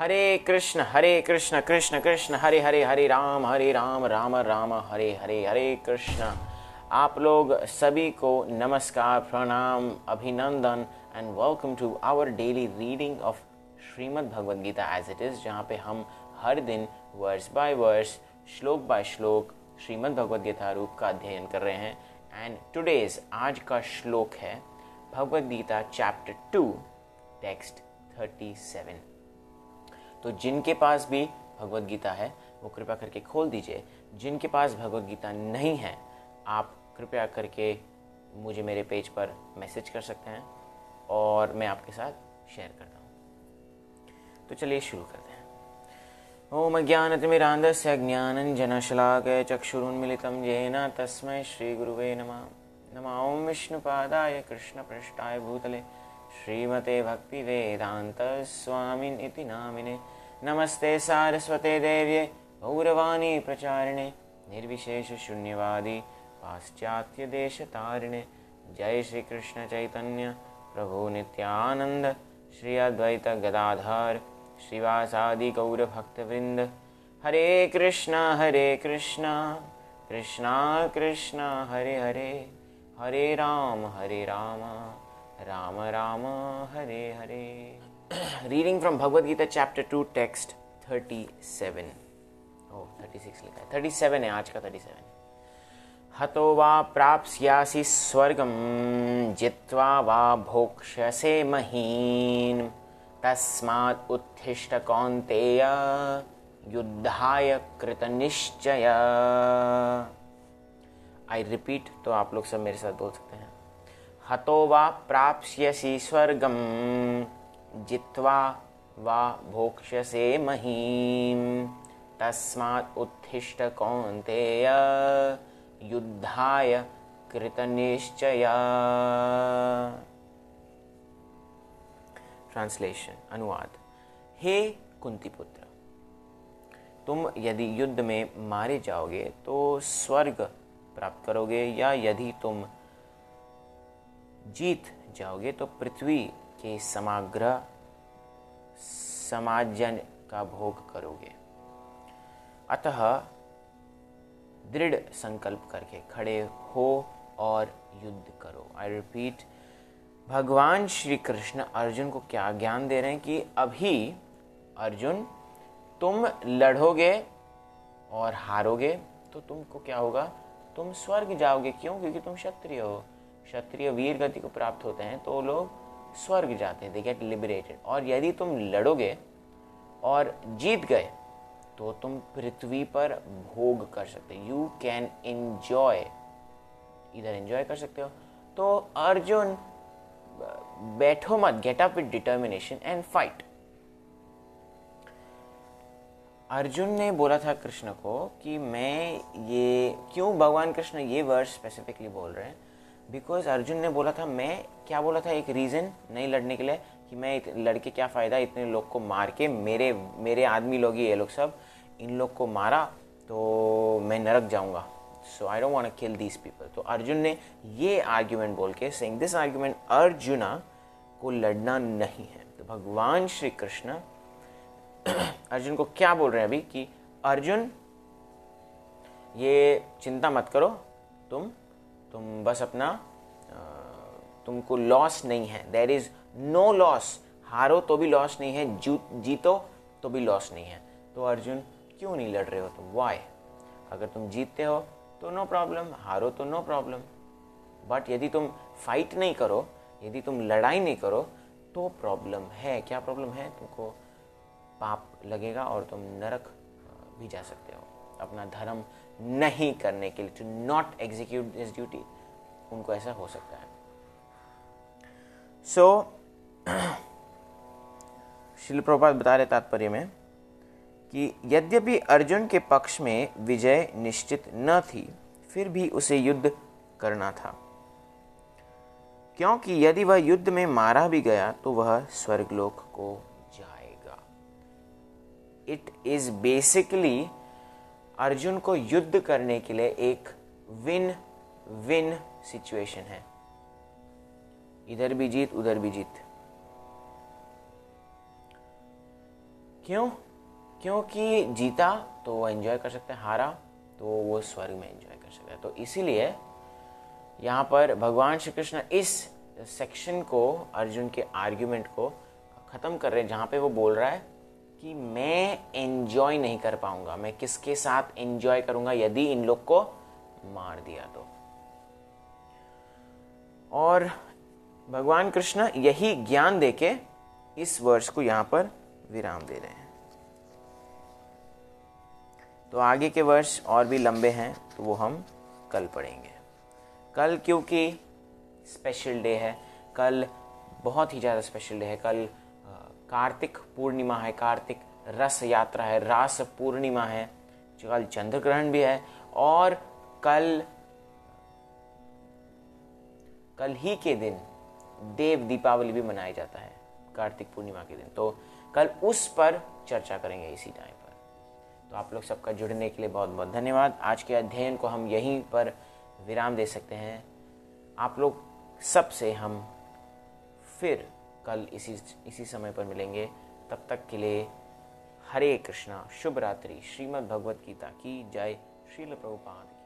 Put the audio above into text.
हरे कृष्ण हरे कृष्ण कृष्ण कृष्ण, हरे हरे हरे राम हरे राम राम राम, हरे हरे हरे कृष्ण। आप लोग सभी को नमस्कार, प्रणाम, अभिनंदन and welcome to our daily reading of Shrimad Bhagavad Gita as it is जहाँ पे हम हर दिन वर्स बाय वर्स श्लोक बाय श्लोक श्रीमद् भगवद गीता रूप का अध्ययन कर रहे हैं। एंड टुडेज आज का श्लोक है Bhagavad Gita chapter two text thirty seven तो जिनके पास भी भगवत गीता है, वो कृपया करके खोल दीजिए। जिनके पास भगवत गीता नहीं है, आप कृपया करके मुझे मेरे पेज पर मैसेज कर सकते हैं और मैं आपके साथ शेयर करता हूँ। तो चलिए शुरू करते हैं। ओम ज्ञानतिमिरान्धस्य ज्ञानञ्जनशलाकय चक्षुरुन्मिलितं येन तस्मै श्रीगुरुवे नमः। नमः। ॐ विष्णुपादाय कृष्णपृष्ठाय भूतले। श्रीमते भक्तिवेदान्तस्वामिन् इति नामिने। नमस्ते सारस्वते देव्ये, गौरवाणी प्रचारिणे निर्विशेषशून्यवादी पाश्चात्यदेशतारिणे जय श्रीकृष्णचैतन्य प्रभु नित्यानन्द, श्री अद्वैत गदाधर, श्रीवासादि गौरभक्तवृन्द Hare Krishna Hare Krishna, Krishna Krishna, Hare Hare. Hare Ram Hare Ram. Ram Ram, Hare Hare. Reading from Bhagavad Gita chapter two text thirty seven oh thirty six लिखा है। थर्टी सेवन है, आज का थर्टी सेवन हतो वा प्राप्स्यासि स्वर्गं, जित्वा वा भोक्ष्यसे महीन्। तस्मात् उत्थिष्ठ कौन्तेय, युद्धाय कृतनिश्चय। आई रिपीट तो आप लोग सब मेरे साथ बोल सकते हैं। हतो वा प्राप्स्यसि स्वर्गं जित्वा वा भोक्ष्यसे महीं तस्मात् उत्थिष्ठ कौन्तेय युद्धाय कृतनिश्चय। ट्रांसलेशन अनुवाद। हे कुंती पुत्र तुम यदि युद्ध में मारे जाओगे तो स्वर्ग प्राप्त करोगे या यदि तुम जीत जाओगे तो पृथ्वी के समग्र समाजन का भोग करोगे। अतः दृढ़ संकल्प करके खड़े हो और युद्ध करो। आई रिपीट भगवान श्री कृष्ण अर्जुन को क्या ज्ञान दे रहे हैं कि अभी अर्जुन, तुम लड़ोगे और हारोगे तो तुमको क्या होगा? तुम स्वर्ग जाओगे। क्यों? क्योंकि तुम क्षत्रिय हो। क्षत्रिय वीर गति को प्राप्त होते हैं तो लोग स्वर्ग जाते हैं। दे गेट लिबरेटेड और यदि तुम लड़ोगे और जीत गए तो तुम पृथ्वी पर भोग कर सकते हो। यू कैन एंजॉय इधर एंजॉय कर सकते हो। तो अर्जुन, बैठो मत। Get up with determination and fight Arjun ने बोला था कृष्ण को कि मैं ये, क्यों भगवान कृष्ण ये वर्ड स्पेसिफिकली बोल रहे हैं? बिकॉज़ अर्जुन ने बोला था, मैं क्या बोला था? एक रीज़न नहीं लड़ने के लिए कि मैं लड़के क्या फ़ायदा इतने लोग को मार के? मेरे मेरे आदमी लोग ही, ये लोग सब, इन लोग को मारा तो मैं नरक जाऊँगा। So I don't want kill these people तो अर्जुन ने ये आर्ग्यूमेंट बोल के सेइंग दिस आर्ग्यूमेंट अर्जुना को लड़ना नहीं है. तो भगवान श्री कृष्ण अर्जुन को क्या बोल रहे हैं अभी कि अर्जुन ये चिंता मत करो, तुम तुम बस अपना तुमको लॉस नहीं है। देर इज़ नो लॉस हारो तो भी लॉस नहीं है जीतो तो भी लॉस नहीं है। तो अर्जुन, क्यों नहीं लड़ रहे हो तुम? वाई अगर तुम जीतते हो तो नो प्रॉब्लम हारो तो नो प्रॉब्लम बट यदि तुम फाइट नहीं करो, यदि तुम लड़ाई नहीं करो तो प्रॉब्लम है। क्या प्रॉब्लम है? तुमको पाप लगेगा और तुम नरक भी जा सकते हो। अपना धर्म नहीं करने के लिए to not execute this duty उनको ऐसा हो सकता है। सो शिल प्रभात बता रहे तात्पर्य में कि यद्यपि अर्जुन के पक्ष में विजय निश्चित न थी, फिर भी उसे युद्ध करना था। क्योंकि यदि वह युद्ध में मारा भी गया तो वह स्वर्गलोक को जाएगा। इट इज़ बेसिकली अर्जुन को युद्ध करने के लिए एक विन विन सिचुएशन है। इधर भी जीत, उधर भी जीत। क्यों? क्योंकि जीता तो वो एंजॉय कर सकते हैं, हारा तो वो स्वर्ग में एंजॉय कर सकता है। तो इसीलिए यहाँ पर भगवान श्री कृष्ण इस सेक्शन को, अर्जुन के आर्ग्यूमेंट को ख़त्म कर रहे हैं, जहाँ पे वो बोल रहा है कि मैं एंजॉय नहीं कर पाऊँगा। मैं किसके साथ एंजॉय करूँगा यदि इन लोग को मार दिया तो? और भगवान कृष्ण यही ज्ञान देके इस वर्ष को यहाँ पर विराम दे रहे हैं। तो आगे के वर्ष और भी लंबे हैं तो वो हम कल पढ़ेंगे। कल क्योंकि स्पेशल डे है, कल बहुत ही ज़्यादा स्पेशल डे है। कल कार्तिक पूर्णिमा है, कार्तिक रस यात्रा है, रास पूर्णिमा है कल चंद्र ग्रहण भी है और कल कल ही के दिन देव दीपावली भी मनाया जाता है, कार्तिक पूर्णिमा के दिन। तो कल उस पर चर्चा करेंगे इसी टाइम पर। तो आप लोग सबका जुड़ने के लिए बहुत बहुत धन्यवाद। आज के अध्ययन को हम यहीं पर विराम दे सकते हैं। आप लोग सबसे हम फिर कल इसी इसी समय पर मिलेंगे। तब तक के लिए हरे कृष्णा, शुभ रात्रि श्रीमद् भगवत गीता की जय श्रील प्रभुपाद